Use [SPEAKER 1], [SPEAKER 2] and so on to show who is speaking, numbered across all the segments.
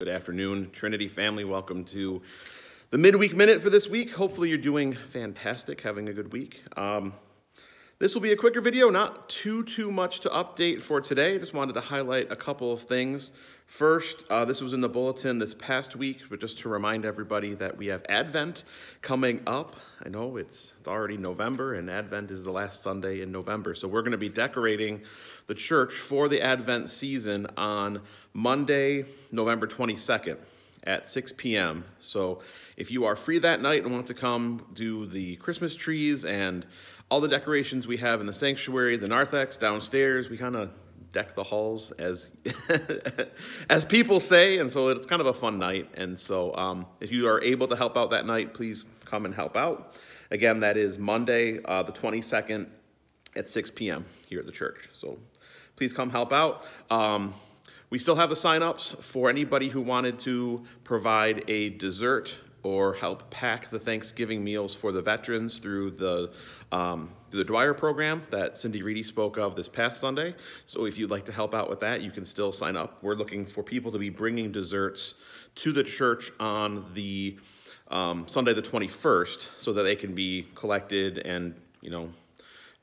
[SPEAKER 1] Good afternoon, Trinity family. Welcome to the midweek minute for this week. Hopefully, you're doing fantastic, having a good week. Um, this will be a quicker video, not too, too much to update for today. I just wanted to highlight a couple of things. First, uh, this was in the bulletin this past week, but just to remind everybody that we have Advent coming up. I know it's, it's already November, and Advent is the last Sunday in November. So we're going to be decorating the church for the Advent season on Monday, November 22nd at 6 p.m. So if you are free that night and want to come do the Christmas trees and all the decorations we have in the sanctuary, the narthex downstairs, we kind of deck the halls as as people say, and so it's kind of a fun night. And so um, if you are able to help out that night, please come and help out. Again, that is Monday, uh, the 22nd at 6 p.m. here at the church. So please come help out. Um, we still have the sign-ups for anybody who wanted to provide a dessert or help pack the Thanksgiving meals for the veterans through the um, through the Dwyer program that Cindy Reedy spoke of this past Sunday. So if you'd like to help out with that, you can still sign up. We're looking for people to be bringing desserts to the church on the um, Sunday the 21st so that they can be collected and, you know,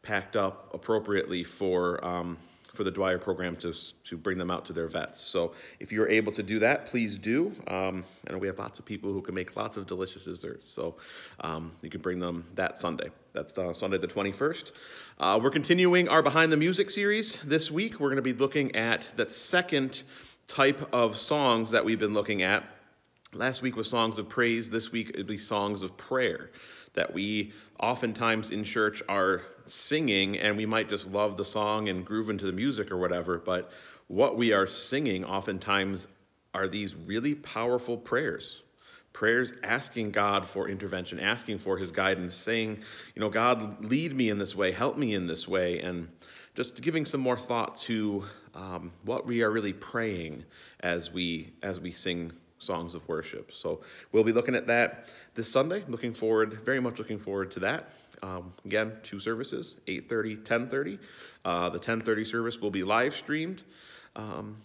[SPEAKER 1] packed up appropriately for um, for the Dwyer program to, to bring them out to their vets. So if you're able to do that, please do. Um, and we have lots of people who can make lots of delicious desserts. So um, you can bring them that Sunday. That's uh, Sunday the 21st. Uh, we're continuing our Behind the Music series this week. We're going to be looking at the second type of songs that we've been looking at. Last week was songs of praise. This week it'll be songs of prayer that we oftentimes in church are singing and we might just love the song and groove into the music or whatever, but what we are singing oftentimes are these really powerful prayers. Prayers asking God for intervention, asking for his guidance, saying, you know, God, lead me in this way, help me in this way, and just giving some more thought to um, what we are really praying as we as we sing songs of worship. So we'll be looking at that this Sunday. Looking forward, very much looking forward to that. Um, again, two services, 8.30, 10.30. Uh, the 10.30 service will be live streamed. Um,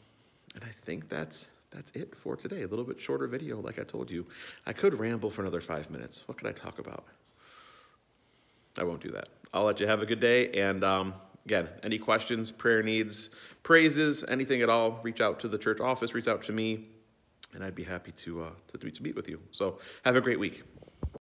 [SPEAKER 1] and I think that's that's it for today. A little bit shorter video, like I told you. I could ramble for another five minutes. What could I talk about? I won't do that. I'll let you have a good day. And um, again, any questions, prayer needs, praises, anything at all, reach out to the church office, reach out to me and I'd be happy to, uh, to, to meet with you. So have a great week.